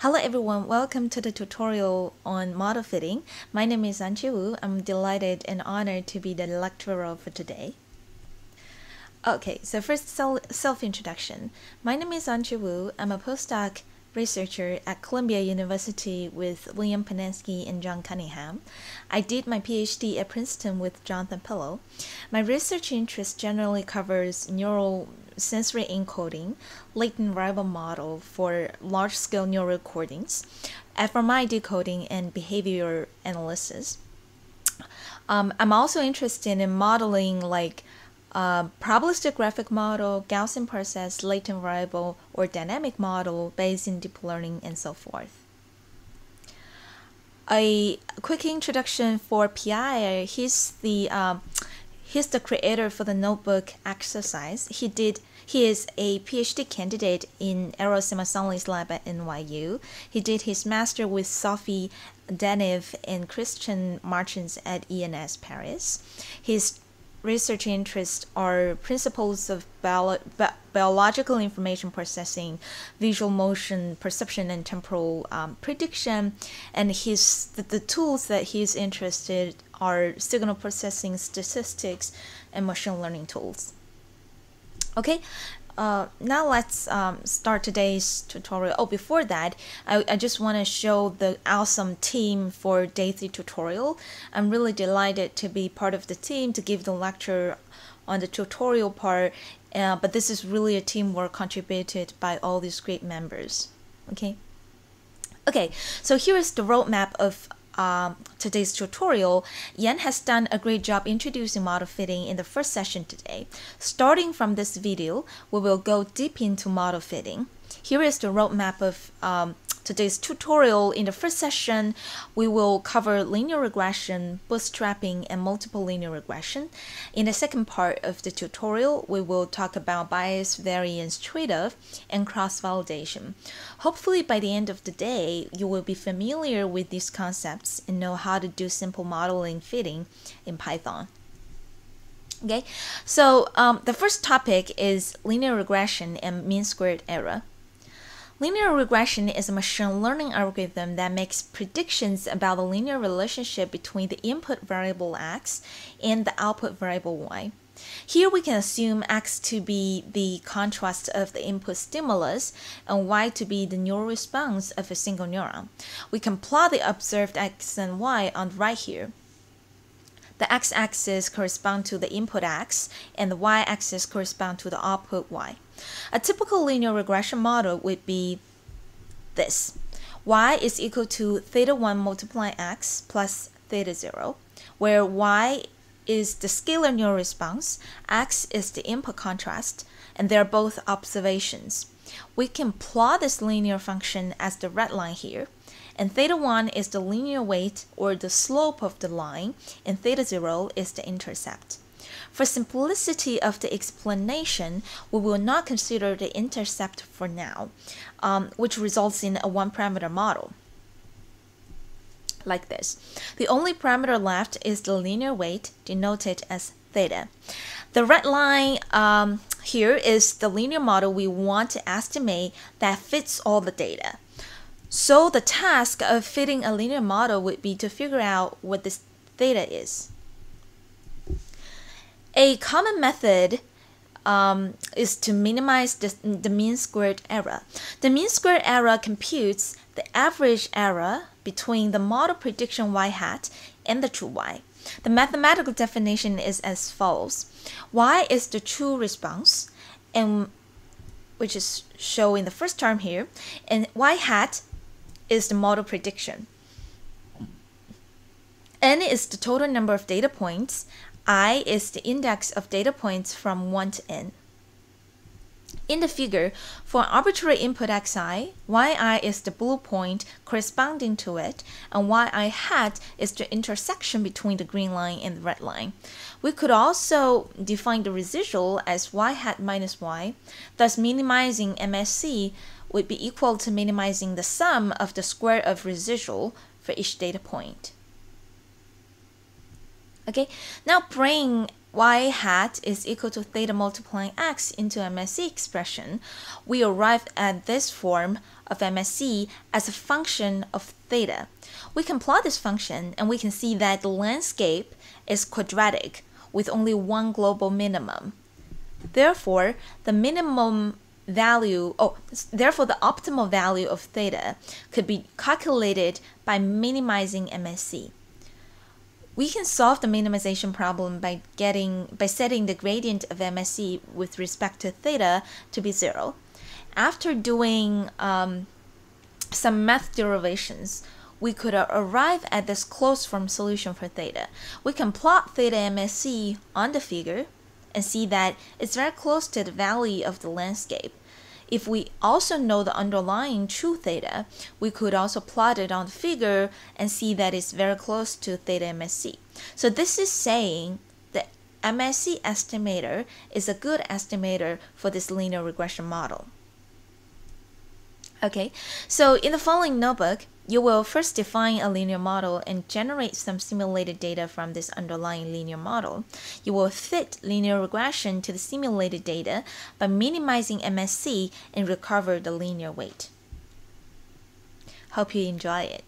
Hello everyone, welcome to the tutorial on model fitting. My name is Anqi Wu. I'm delighted and honored to be the lecturer for today. Okay, so first self-introduction. My name is Anqi Wu. I'm a postdoc researcher at Columbia University with William Paninski and John Cunningham. I did my PhD at Princeton with Jonathan Pillow. My research interest generally covers neural sensory encoding, latent variable model for large-scale neural recordings, fMRI decoding, and behavior analysis. Um, I'm also interested in modeling like uh, probabilistic graphic model, Gaussian process, latent variable, or dynamic model based in deep learning, and so forth. A quick introduction for PI. He's the um, he's the creator for the notebook exercise. He did he is a PhD candidate in Eero Simoncelli's lab at NYU. He did his master with Sophie Deneve and Christian Machens at ENS Paris. His research interests are principles of bio bi biological information processing, visual motion perception, and temporal um, prediction. And his the, the tools that he's interested are signal processing, statistics, and machine learning tools. Okay, uh, now let's um, start today's tutorial. Oh, before that, I, I just want to show the awesome team for day 3 tutorial. I'm really delighted to be part of the team to give the lecture on the tutorial part, uh, but this is really a teamwork contributed by all these great members. Okay. Okay, so here is the roadmap of um, today's tutorial, Yan has done a great job introducing model fitting in the first session today. Starting from this video, we will go deep into model fitting. Here is the roadmap of um, today's tutorial. In the first session, we will cover linear regression, bootstrapping, and multiple linear regression. In the second part of the tutorial, we will talk about bias variance trade-off and cross-validation. Hopefully, by the end of the day, you will be familiar with these concepts and know how to do simple modeling fitting in Python. Okay, so um, the first topic is linear regression and mean squared error. Linear regression is a machine learning algorithm that makes predictions about the linear relationship between the input variable x and the output variable y. Here we can assume x to be the contrast of the input stimulus and y to be the neural response of a single neuron. We can plot the observed x and y on the right here. The x-axis corresponds to the input x and the y-axis corresponds to the output y. A typical linear regression model would be this. y is equal to theta 1 multiply x plus theta 0, where y is the scalar neural response, x is the input contrast, and they're both observations. We can plot this linear function as the red line here, and theta 1 is the linear weight or the slope of the line, and theta 0 is the intercept. For simplicity of the explanation, we will not consider the intercept for now, um, which results in a one-parameter model like this. The only parameter left is the linear weight, denoted as theta. The red line um, here is the linear model we want to estimate that fits all the data. So the task of fitting a linear model would be to figure out what this theta is. A common method um, is to minimize the, the mean squared error. The mean squared error computes the average error between the model prediction y hat and the true y. The mathematical definition is as follows. y is the true response, and which is shown in the first term here, and y hat is the model prediction. N is the total number of data points. I is the index of data points from 1 to n. In the figure, for arbitrary input xi, yi is the blue point corresponding to it, and yi hat is the intersection between the green line and the red line. We could also define the residual as y hat minus y, thus minimizing MSE would be equal to minimizing the sum of the square of residual for each data point. Okay, now bring y hat is equal to theta multiplying x into MSE expression, we arrive at this form of MSE as a function of theta. We can plot this function and we can see that the landscape is quadratic with only one global minimum. Therefore, the minimum value, oh, therefore the optimal value of theta could be calculated by minimizing MSE. We can solve the minimization problem by getting by setting the gradient of MSE with respect to theta to be zero. After doing um, some math derivations, we could arrive at this closed form solution for theta. We can plot theta MSE on the figure and see that it's very close to the value of the landscape. If we also know the underlying true theta, we could also plot it on the figure and see that it's very close to theta MSE. So this is saying the MSE estimator is a good estimator for this linear regression model. Okay, so in the following notebook, you will first define a linear model and generate some simulated data from this underlying linear model. You will fit linear regression to the simulated data by minimizing MSE and recover the linear weight. Hope you enjoy it.